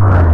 Bye.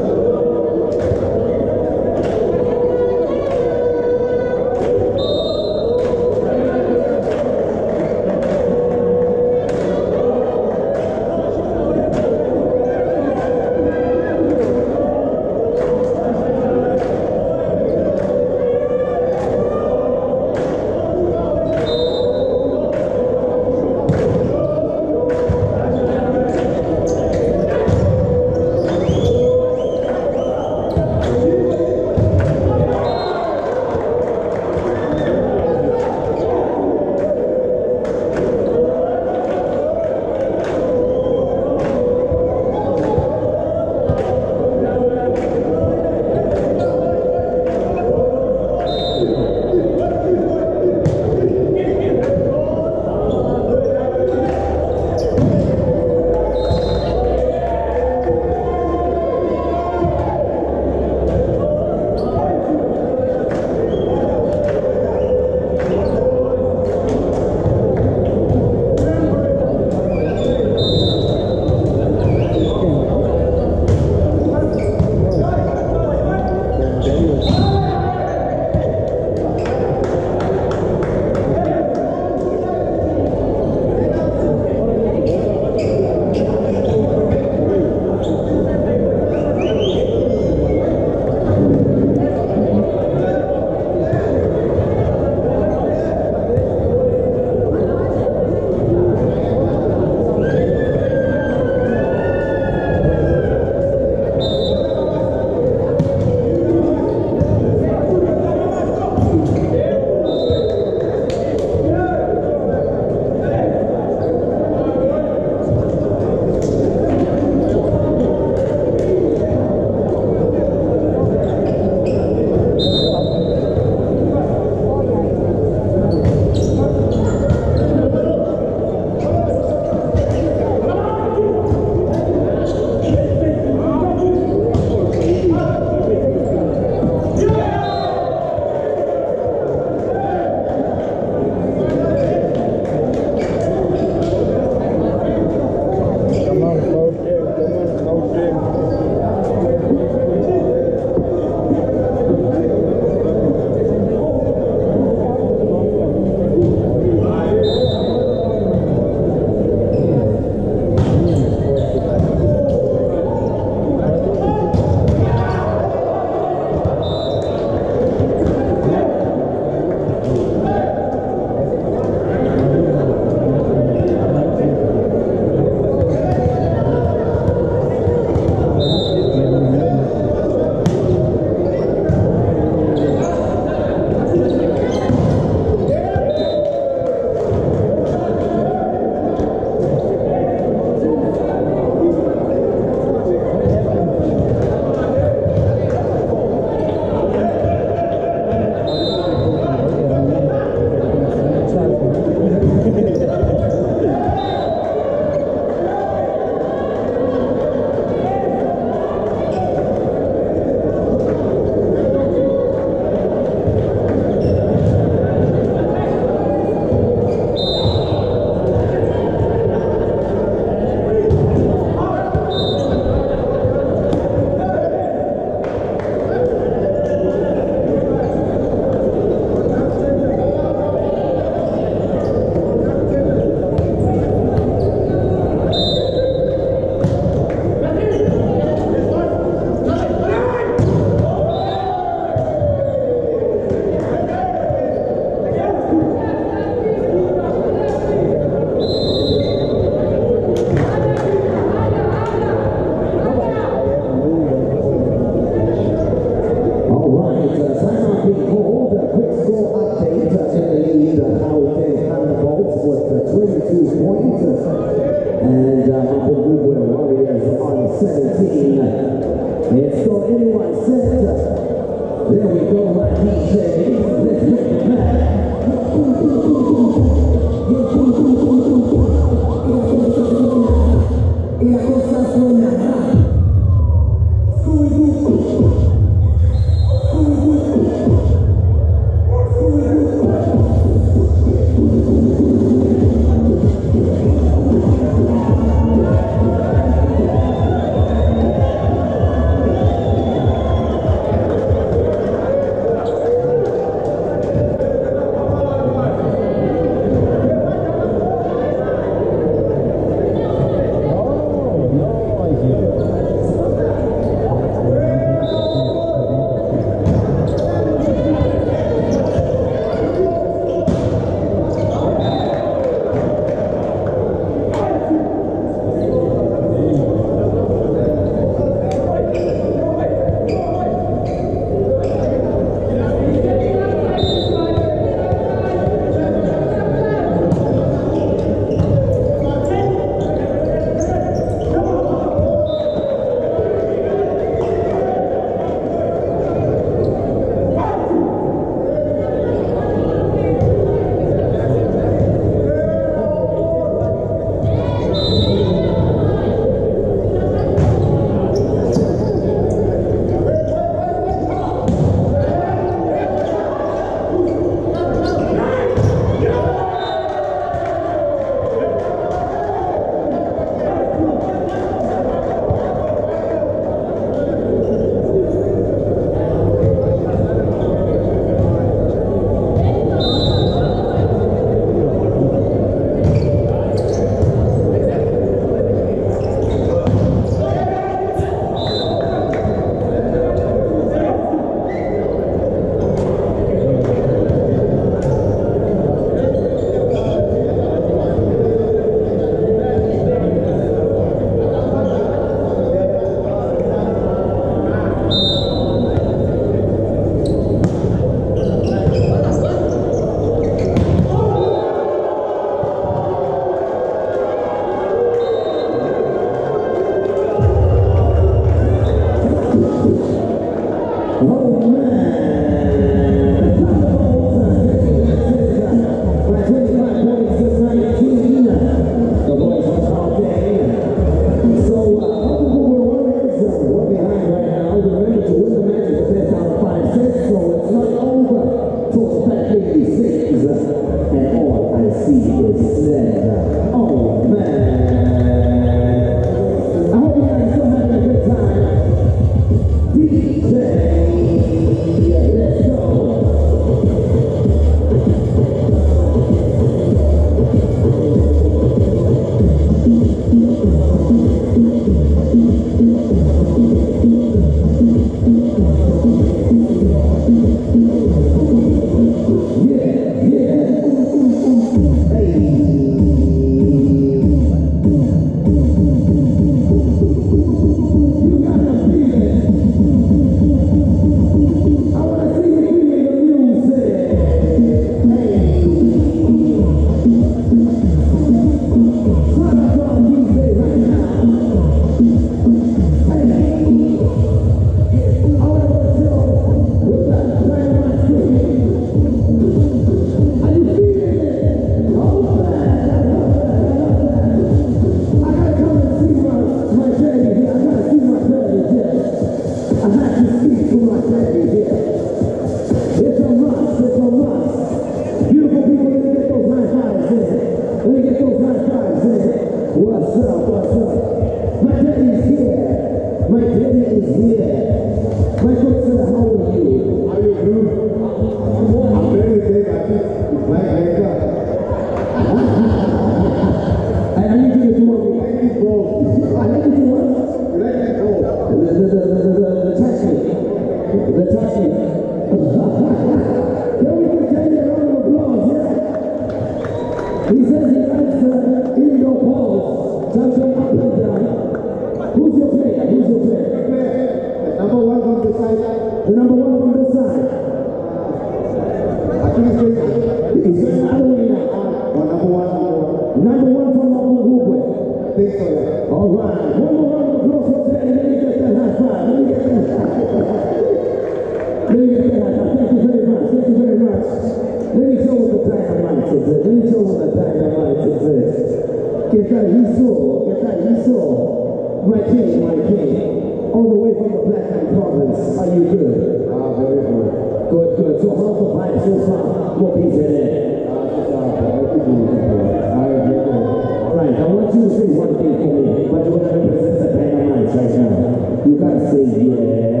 Yes,